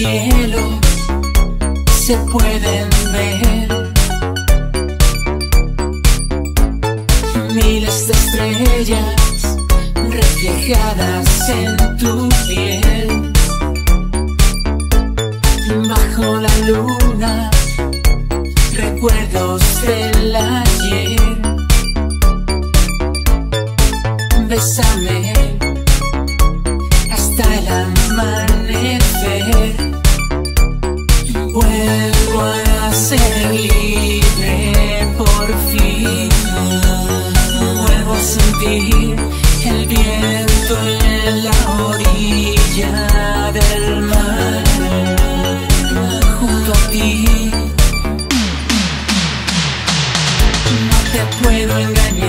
Cielo se pueden ver miles de estrellas reflejadas en tu piel. Bajo la luna, recuerdos del ayer. Bésame ser libre por fin. Vuelvo a sentir el viento en la orilla del mar. Junto a ti. No te puedo engañar,